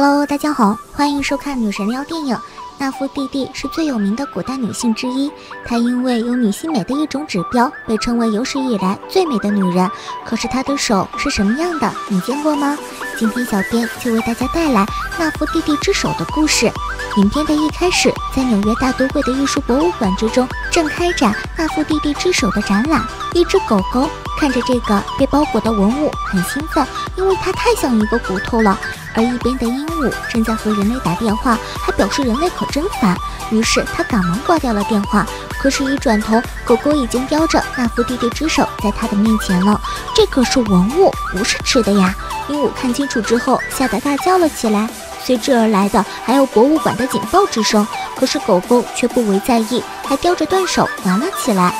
Hello，大家好，欢迎收看女神聊电影。那夫弟弟是最有名的古代女性之一，她因为有女性美的一种指标，被称为有史以来最美的女人。可是她的手是什么样的？你见过吗？今天小编就为大家带来那夫弟弟之手的故事。影片的一开始，在纽约大都会的艺术博物馆之中，正开展那夫弟弟之手的展览。一只狗狗看着这个被包裹的文物，很兴奋，因为它太像一个骨头了。而一边的鹦鹉正在和人类打电话，还表示人类可真烦。于是他赶忙挂掉了电话。可是，一转头，狗狗已经叼着那副弟弟之手在他的面前了。这可是文物，不是吃的呀！鹦鹉看清楚之后，吓得大叫了起来。随之而来的还有博物馆的警报之声。可是狗狗却不为在意，还叼着断手玩了起来。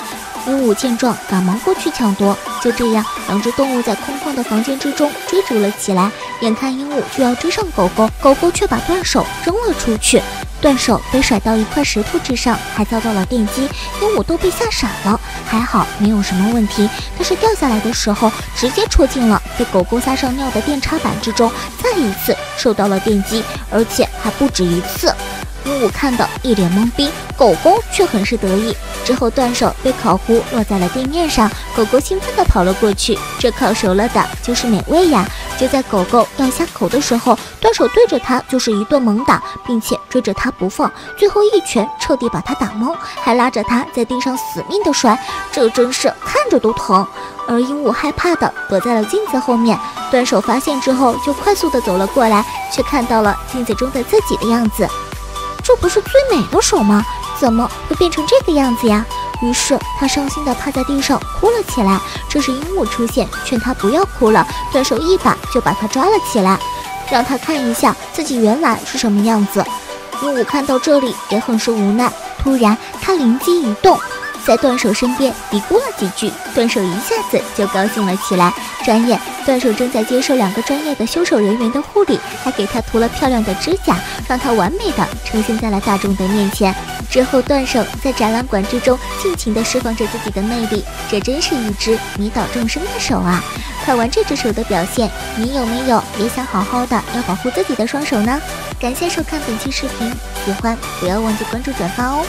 鹦鹉见状，赶忙过去抢夺。就这样，两只动物在空旷的房间之中追逐了起来。眼看鹦鹉就要追上狗狗，狗狗却把断手扔了出去，断手被甩到一块石头之上，还遭到了电击。鹦鹉都被吓傻了，还好没有什么问题。但是掉下来的时候，直接戳进了被狗狗撒上尿的电插板之中，再一次受到了电击，而且还不止一次。鹦鹉看得一脸懵逼，狗狗却很是得意。之后，断手被烤糊落在了地面上，狗狗兴奋地跑了过去。这烤熟了的就是美味呀！就在狗狗要下口的时候，断手对着它就是一顿猛打，并且追着它不放，最后一拳彻底把它打懵，还拉着它在地上死命的摔，这真是看着都疼。而鹦鹉害怕的躲在了镜子后面，断手发现之后就快速的走了过来，却看到了镜子中的自己的样子。这不是最美的手吗？怎么会变成这个样子呀？于是他伤心地趴在地上哭了起来。这时鹦鹉出现，劝他不要哭了，断手一把就把他抓了起来，让他看一下自己原来是什么样子。鹦鹉看到这里也很是无奈，突然他灵机一动。在断手身边嘀咕了几句，断手一下子就高兴了起来。转眼，断手正在接受两个专业的修手人员的护理，还给他涂了漂亮的指甲，让他完美的呈现在了大众的面前。之后，断手在展览馆之中尽情的释放着自己的魅力，这真是一只迷倒众生的手啊！看完这只手的表现，你有没有也想好好的要保护自己的双手呢？感谢收看本期视频，喜欢不要忘记关注转发哦！